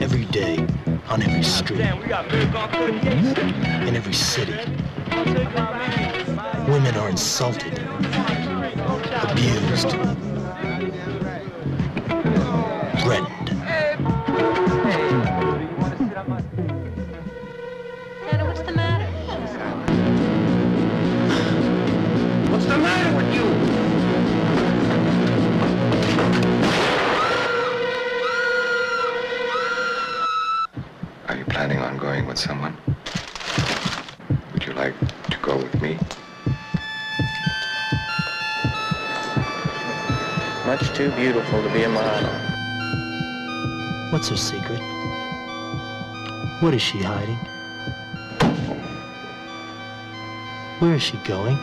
Every day, on every street, Damn, we got big on 38. in every city, women are insulted, abused, planning on going with someone? Would you like to go with me? Much too beautiful to be a model. What's her secret? What is she hiding? Where is she going?